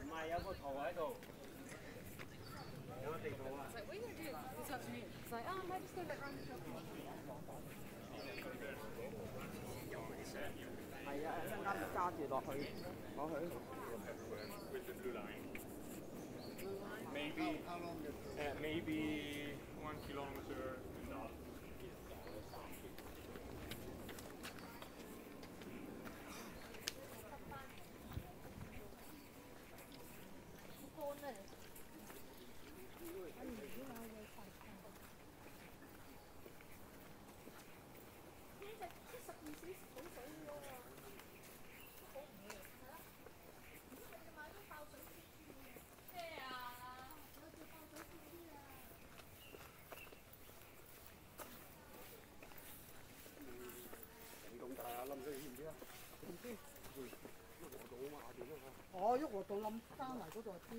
唔係有個圖喺度，有個地圖啊。係啊，增加啲加字落去，落去。哦，喐我到冧山嚟嗰度啲。